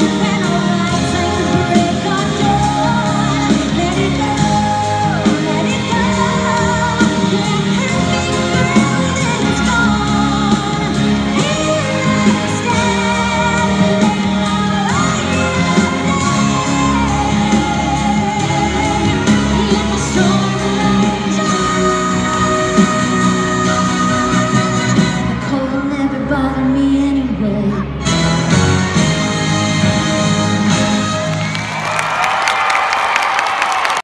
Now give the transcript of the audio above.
Thank you.